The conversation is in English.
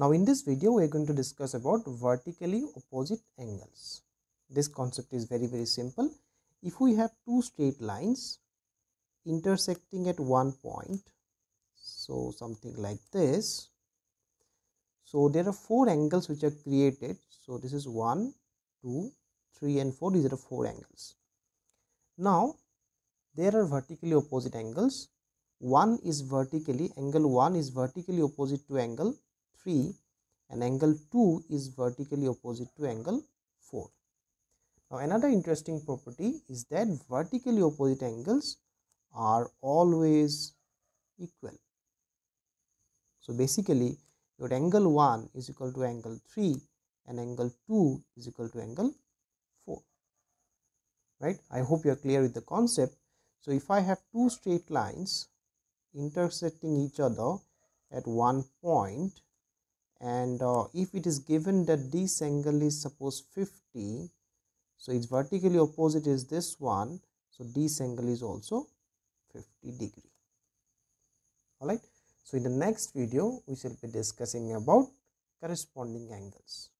Now in this video we are going to discuss about vertically opposite angles. This concept is very very simple. If we have two straight lines intersecting at one point, so something like this. So there are four angles which are created. So this is 1, 2, 3 and 4 these are the four angles. Now there are vertically opposite angles. One is vertically angle 1 is vertically opposite to angle 3 and angle 2 is vertically opposite to angle 4. Now another interesting property is that vertically opposite angles are always equal. So basically your angle 1 is equal to angle 3 and angle 2 is equal to angle 4 right i hope you are clear with the concept so if i have two straight lines intersecting each other at one point and uh, if it is given that this angle is suppose 50 so its vertically opposite is this one so this angle is also 50 degree. All right so in the next video we shall be discussing about corresponding angles